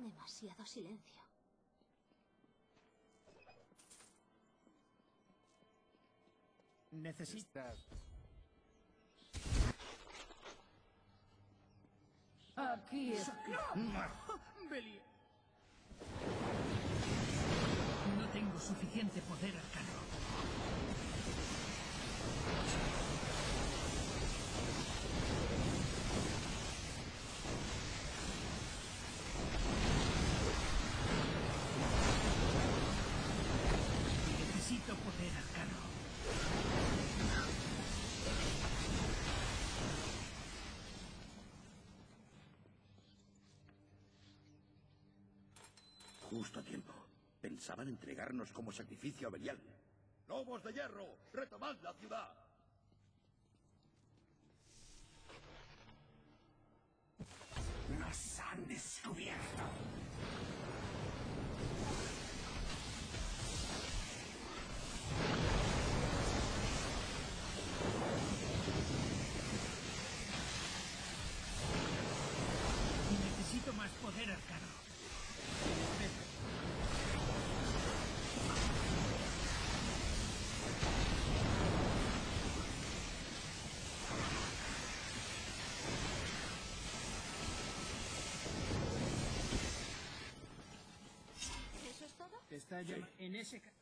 Demasiado silencio. Necesitas... Aquí es... Belie. No tengo suficiente poder arcano. Necesito poder arcano. Justo a tiempo. Pensaban entregarnos como sacrificio a Belial. ¡Lobos de hierro! ¡Retomad la ciudad! Nos han descubierto. ¿Eso es todo? Está. En ese... ca-